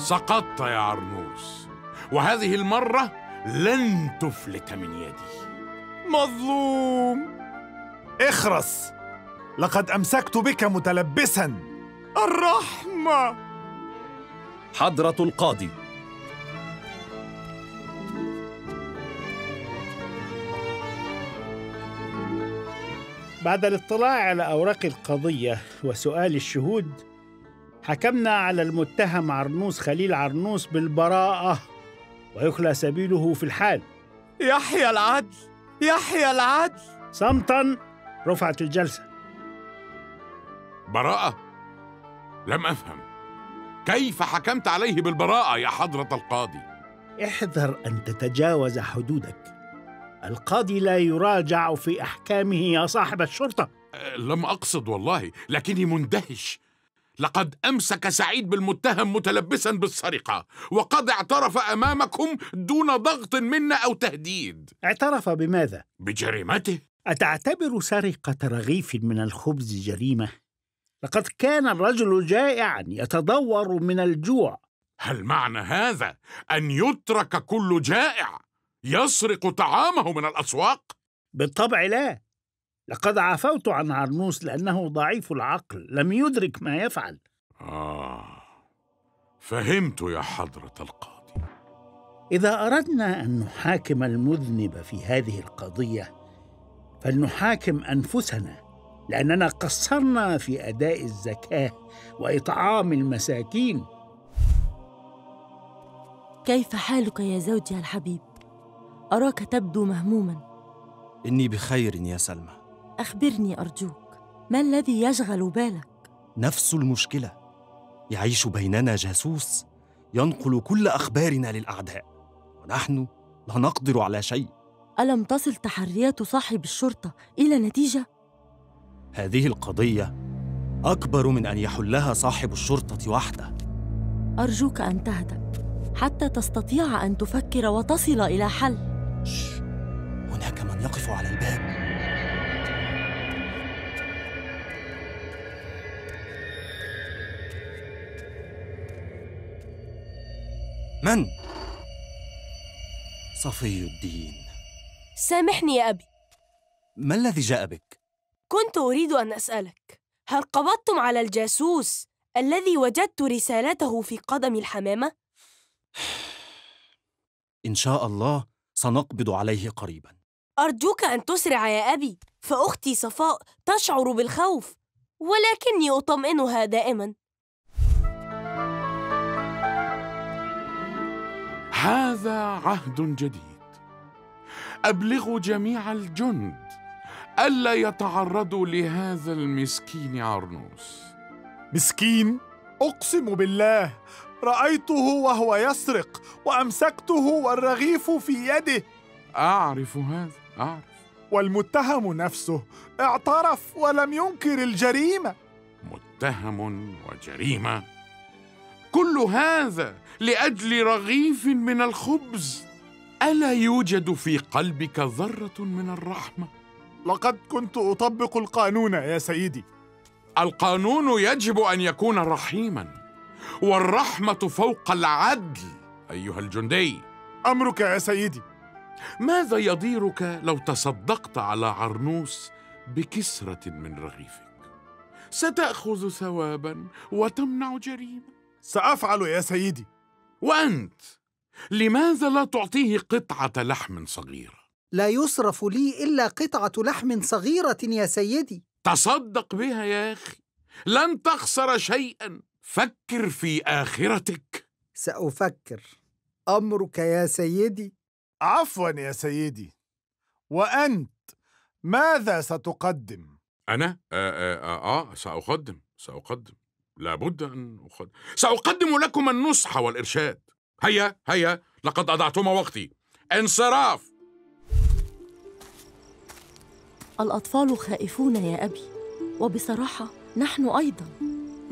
سقطت يا عرنوس وهذه المرة لن تفلت من يدي. مظلوم. اخرس لقد أمسكت بك متلبسا. الرحمة. حضرة القاضي. بعد الاطلاع على أوراق القضية وسؤال الشهود حكمنا على المتهم عرنوس خليل عرنوس بالبراءة ويخلى سبيله في الحال. يحيى العدل! يحيى العدل! صمتا رفعت الجلسة. براءة؟ لم أفهم. كيف حكمت عليه بالبراءة يا حضرة القاضي؟ احذر أن تتجاوز حدودك. القاضي لا يراجع في أحكامه يا صاحب الشرطة. أه، لم أقصد والله لكني مندهش. لقد أمسك سعيد بالمتهم متلبسا بالسرقة وقد اعترف أمامكم دون ضغط منا أو تهديد اعترف بماذا؟ بجريمته أتعتبر سرقة رغيف من الخبز جريمة؟ لقد كان الرجل جائعا يتضور من الجوع هل معنى هذا أن يترك كل جائع يسرق طعامه من الأسواق؟ بالطبع لا لقد عفوت عن عرنوس لأنه ضعيف العقل لم يدرك ما يفعل. آه فهمت يا حضرة القاضي. إذا أردنا أن نحاكم المذنب في هذه القضية فلنحاكم أنفسنا لأننا قصرنا في أداء الزكاة وإطعام المساكين. كيف حالك يا زوجي الحبيب؟ أراك تبدو مهموما. إني بخير يا سلمى. أخبرني أرجوك ما الذي يشغل بالك؟ نفس المشكلة. يعيش بيننا جاسوس ينقل كل أخبارنا للأعداء ونحن لا نقدر على شيء. ألم تصل تحريات صاحب الشرطة إلى نتيجة؟ هذه القضية أكبر من أن يحلها صاحب الشرطة وحده. أرجوك أن تهدأ حتى تستطيع أن تفكر وتصل إلى حل. هناك من يقف على الباب. من؟ صفي الدين سامحني يا أبي ما الذي جاء بك؟ كنت أريد أن أسألك هل قبضتم على الجاسوس الذي وجدت رسالته في قدم الحمامة؟ إن شاء الله سنقبض عليه قريبا أرجوك أن تسرع يا أبي فأختي صفاء تشعر بالخوف ولكني أطمئنها دائما هذا عهد جديد. أبلغوا جميع الجند ألا يتعرضوا لهذا المسكين عرنوس مسكين؟ أقسم بالله رأيته وهو يسرق وأمسكته والرغيف في يده. أعرف هذا أعرف. والمتهم نفسه اعترف ولم ينكر الجريمة. متهم وجريمة. كل هذا لأجل رغيف من الخبز. ألا يوجد في قلبك ذرة من الرحمة؟ لقد كنت أطبق القانون يا سيدي. القانون يجب أن يكون رحيما والرحمة فوق العدل أيها الجندي. أمرك يا سيدي. ماذا يضيرك لو تصدقت على عرنوس بكسرة من رغيفك؟ ستأخذ ثوابا وتمنع جريمة سأفعل يا سيدي. وأنت؟ لماذا لا تعطيه قطعة لحم صغيرة؟ لا يصرف لي إلا قطعة لحم صغيرة يا سيدي. تصدق بها يا أخي. لن تخسر شيئا. فكر في آخرتك. سأفكر. أمرك يا سيدي. عفوا يا سيدي. وأنت ماذا ستقدم؟ أنا؟ آه, آه, آه سأقدم سأقدم. لابد أن أقدم سأقدم لكم النصح والإرشاد. هيا هيا لقد أضعتم وقتي. انصراف! الأطفال خائفون يا أبي وبصراحة نحن أيضا.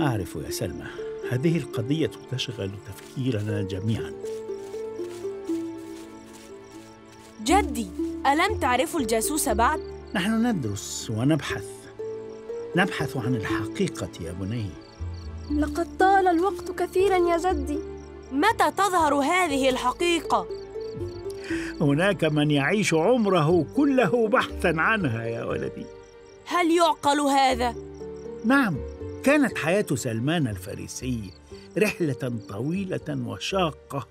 أعرف يا سلمى هذه القضية تشغل تفكيرنا جميعا. جدي ألم تعرفوا الجاسوس بعد؟ نحن ندرس ونبحث. نبحث عن الحقيقة يا بني. لقد طال الوقت كثيرا يا جدي متى تظهر هذه الحقيقة؟ هناك من يعيش عمره كله بحثا عنها يا ولدي هل يعقل هذا؟ نعم كانت حياة سلمان الفارسي رحلة طويلة وشاقة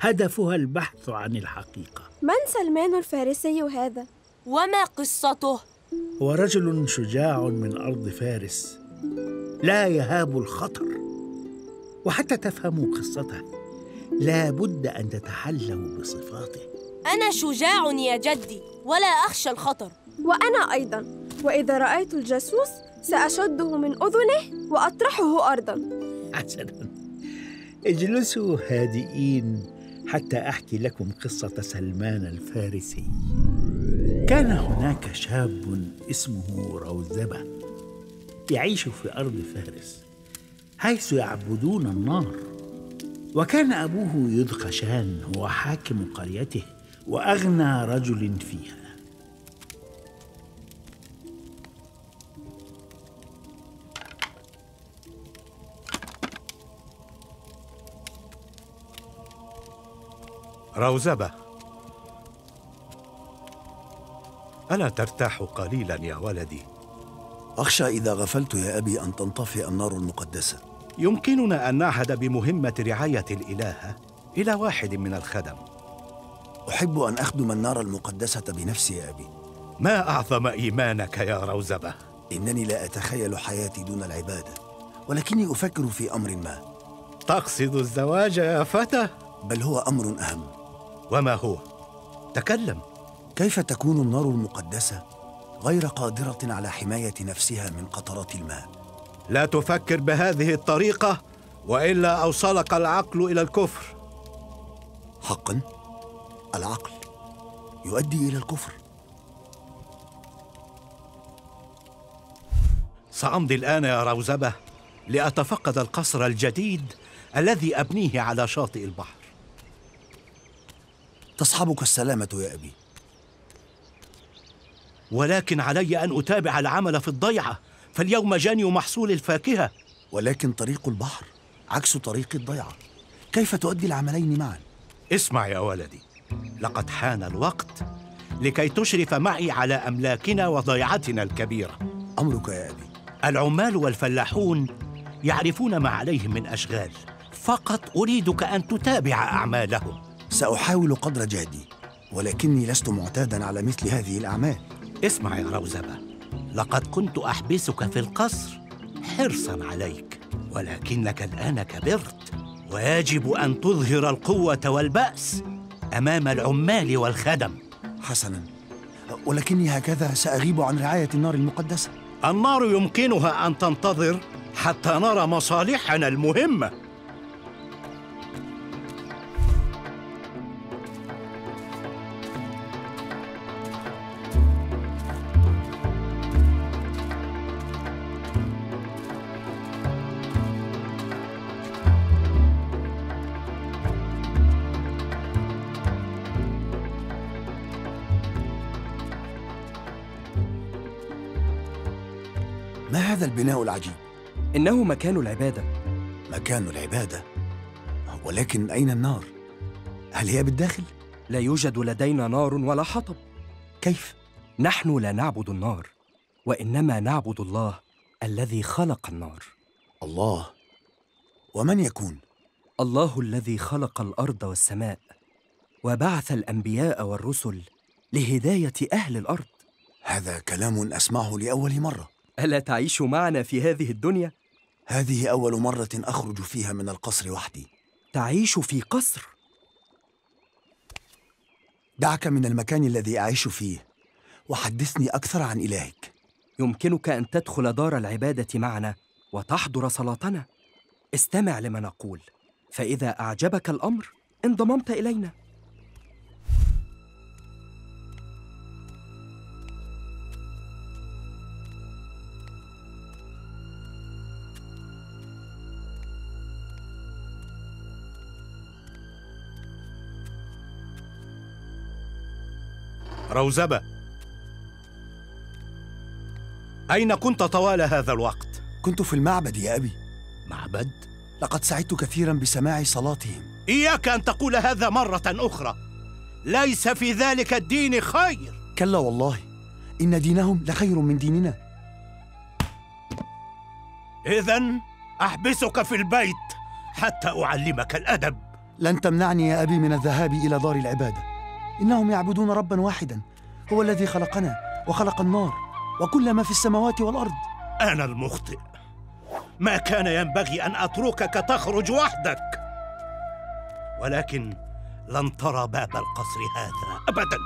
هدفها البحث عن الحقيقة من سلمان الفارسي هذا؟ وما قصته؟ هو رجل شجاع من أرض فارس لا يهاب الخطر. وحتى تفهموا قصته لا بد أن تتحلوا بصفاته. أنا شجاع يا جدي ولا أخشى الخطر. وأنا أيضا. وإذا رأيت الجاسوس سأشده من أذنه وأطرحه أرضا. حسنا اجلسوا هادئين حتى أحكي لكم قصة سلمان الفارسي. كان هناك شاب اسمه روزبة يعيش في أرض فارس حيث يعبدون النار وكان أبوه يدخشان هو حاكم قريته وأغنى رجل فيها روزبة ألا ترتاح قليلا يا ولدي؟ أخشى إذا غفلت يا أبي أن تنطفئ النار المقدسة. يمكننا أن نعهد بمهمة رعاية الإلهة إلى واحد من الخدم. أحب أن أخدم النار المقدسة بنفسي يا أبي. ما أعظم إيمانك يا روزبة؟ إنني لا أتخيل حياتي دون العبادة ولكني أفكر في أمر ما. تقصد الزواج يا فتى؟ بل هو أمر أهم. وما هو؟ تكلم. كيف تكون النار المقدسة؟ غير قادرة على حماية نفسها من قطرات الماء. لا تفكر بهذه الطريقة وإلا أوصلك العقل إلى الكفر. حقا؟ العقل يؤدي إلى الكفر. سأمضي الآن يا روزبة لأتفقد القصر الجديد الذي أبنيه على شاطئ البحر. تصحبك السلامة يا أبي. ولكن علي أن أتابع العمل في الضيعة فاليوم جاني محصول الفاكهة. ولكن طريق البحر عكس طريق الضيعة. كيف تؤدي العملين معا؟ اسمع يا ولدي لقد حان الوقت لكي تشرف معي على أملاكنا وضيعتنا الكبيرة. أمرك يا أبي. العمال والفلاحون يعرفون ما عليهم من أشغال. فقط أريدك أن تتابع أعمالهم. سأحاول قدر جهدي ولكني لست معتادا على مثل هذه الأعمال. اسمع يا روزبة لقد كنت أحبسك في القصر حرصا عليك ولكنك الآن كبرت ويجب أن تظهر القوة والبأس أمام العمال والخدم. حسنا ولكني هكذا سأغيب عن رعاية النار المقدسة. النار يمكنها أن تنتظر حتى نرى مصالحنا المهمة. البناء العجيب؟ إنه مكان العبادة مكان العبادة ولكن أين النار؟ هل هي بالداخل؟ لا يوجد لدينا نار ولا حطب كيف؟ نحن لا نعبد النار وإنما نعبد الله الذي خلق النار الله ومن يكون؟ الله الذي خلق الأرض والسماء وبعث الأنبياء والرسل لهداية أهل الأرض هذا كلام أسمعه لأول مرة ألا تعيش معنا في هذه الدنيا؟ هذه أول مرة أخرج فيها من القصر وحدي. تعيش في قصر؟ دعك من المكان الذي أعيش فيه وحدثني أكثر عن إلهك. يمكنك أن تدخل دار العبادة معنا وتحضر صلاتنا. استمع لما نقول فإذا أعجبك الأمر انضممت إلينا. روزبة. أين كنت طوال هذا الوقت؟ كنت في المعبد يا أبي. معبد؟ لقد سعدت كثيرا بسماع صلاتهم. إياك أن تقول هذا مرة أخرى. ليس في ذلك الدين خير. كلا والله. إن دينهم لخير من ديننا. إذا أحبسك في البيت حتى أعلمك الأدب. لن تمنعني يا أبي من الذهاب إلى دار العبادة. إنهم يعبدون ربا واحدا. هو الذي خلقنا وخلق النار وكل ما في السماوات والأرض. أنا المخطئ. ما كان ينبغي أن أتركك تخرج وحدك. ولكن لن ترى باب القصر هذا أبدا.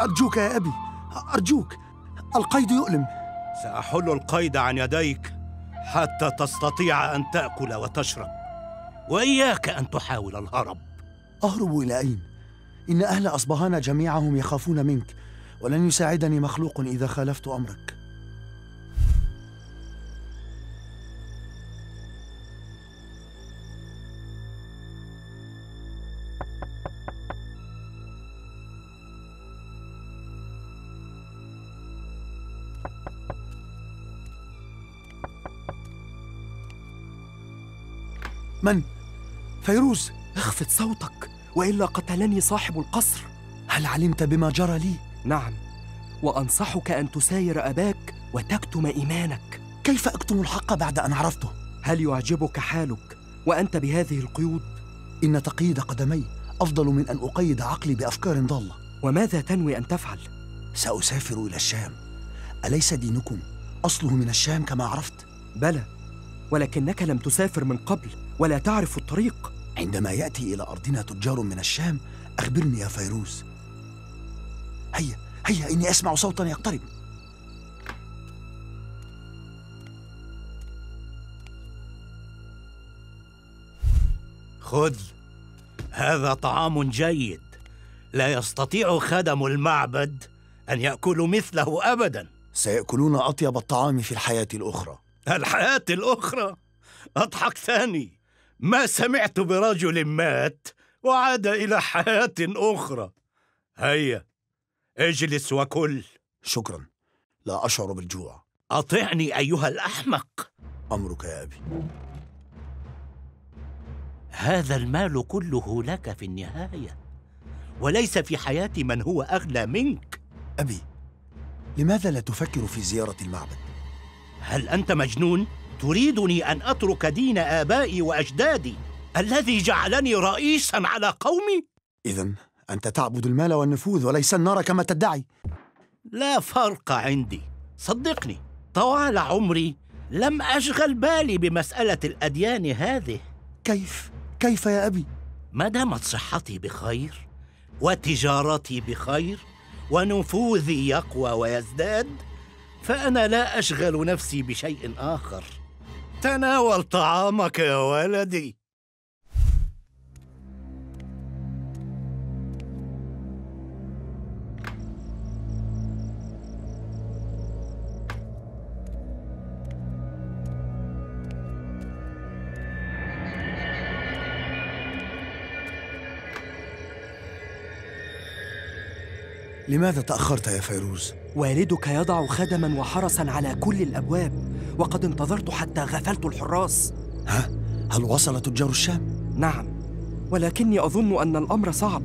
أرجوك يا أبي أرجوك. القيد يؤلم. سأحل القيد عن يديك. حتى تستطيع أن تأكل وتشرب. وإياك أن تحاول الهرب. أهرب إلى أين؟ إن أهل أصبهان جميعهم يخافون منك ولن يساعدني مخلوق إذا خالفت أمرك. من؟ فيروز اخفض صوتك وإلا قتلني صاحب القصر هل علمت بما جرى لي؟ نعم وأنصحك أن تساير أباك وتكتم إيمانك كيف أكتم الحق بعد أن عرفته؟ هل يعجبك حالك وأنت بهذه القيود؟ إن تقييد قدمي أفضل من أن أقيد عقلي بأفكار ضالة وماذا تنوي أن تفعل؟ سأسافر إلى الشام أليس دينكم أصله من الشام كما عرفت؟ بلى ولكنك لم تسافر من قبل ولا تعرف الطريق. عندما يأتي إلى أرضنا تجار من الشام أخبرني يا فيروز. هيا هيا إني أسمع صوتا يقترب. خذ. هذا طعام جيد. لا يستطيع خدم المعبد أن ياكلوا مثله ابدا. سيأكلون أطيب الطعام في الحياة الاخرى الحياة الأخرى. اضحكتني ما سمعت برجل مات وعاد إلى حياة أخرى. هيا اجلس وكل. شكرا. لا أشعر بالجوع. أطعني أيها الأحمق. أمرك يا أبي. هذا المال كله لك في النهاية. وليس في حياة من هو أغنى منك. أبي لماذا لا تفكر في زيارة المعبد؟ هل أنت مجنون؟ تريدني أن أترك دين آبائي وأجدادي الذي جعلني رئيسا على قومي؟ اذا أنت تعبد المال والنفوذ وليس النار كما تدعي. لا فرق عندي. صدقني طوال عمري لم أشغل بالي بمسألة الأديان هذه. كيف؟ كيف يا أبي؟ ما دامت صحتي بخير وتجارتي بخير ونفوذي يقوى ويزداد فأنا لا أشغل نفسي بشيء آخر. تناول طعامك يا ولدي. لماذا تأخرت يا فيروز؟ والدك يضع خدما وحرسا على كل الأبواب وقد انتظرت حتى غفلت الحراس. ها؟ هل وصل تجار الشام نعم ولكني أظن أن الأمر صعب.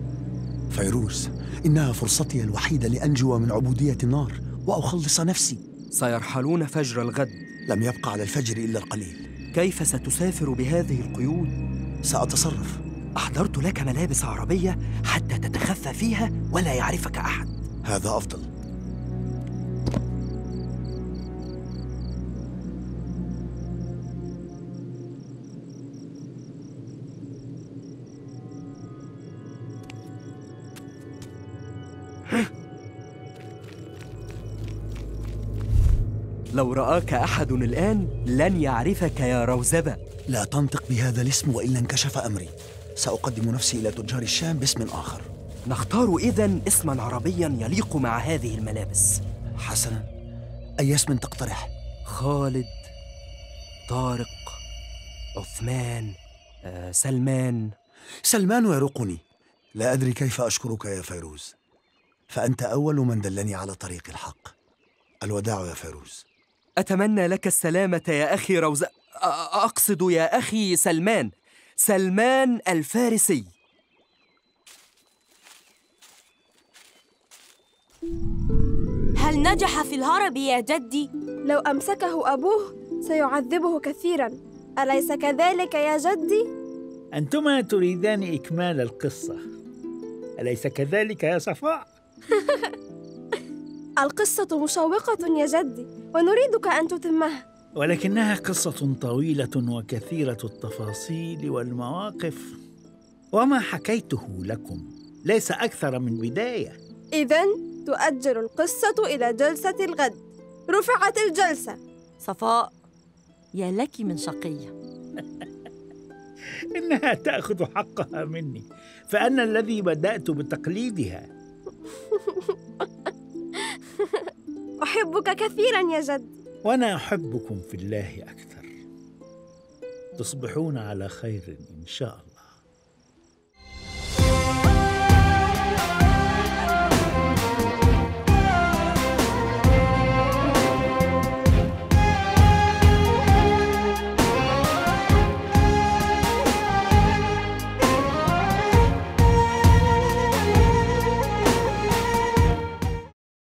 فيروز إنها فرصتي الوحيدة لأنجو من عبودية النار وأخلص نفسي. سيرحلون فجر الغد. لم يبقى على الفجر إلا القليل. كيف ستسافر بهذه القيود؟ سأتصرف. أحضرت لك ملابس عربية حتى تتخفى فيها ولا يعرفك أحد. هذا أفضل. لو رآك أحد الآن لن يعرفك يا روزبة. لا تنطق بهذا الاسم وإلا انكشف أمري. سأقدم نفسي إلى تجار الشام باسم آخر. نختار إذا اسما عربيا يليق مع هذه الملابس. حسنا أي اسم تقترح؟ خالد طارق عثمان آه، سلمان. سلمان يرقني لا أدري كيف أشكرك يا فيروز. فأنت أول من دلني على طريق الحق. الوداع يا فيروز. أتمنى لك السلامة يا أخي روز أقصد يا أخي سلمان. سلمان الفارسي. هل نجح في الهرب يا جدي؟ لو أمسكه أبوه سيعذبه كثيرا أليس كذلك يا جدي؟ أنتما تريدان إكمال القصة أليس كذلك يا صفاء؟ القصة مشوقة يا جدي ونريدك أن تتمها ولكنها قصة طويلة وكثيرة التفاصيل والمواقف وما حكيته لكم ليس أكثر من بداية إذا تؤجل القصة إلى جلسة الغد. رفعت الجلسة. صفاء يا لك من شقية إنها تأخذ حقها مني فأنا الذي بدأت بتقليدها. أحبك كثيرا يا جد. وأنا أحبكم في الله أكثر. تصبحون على خير إن شاء الله.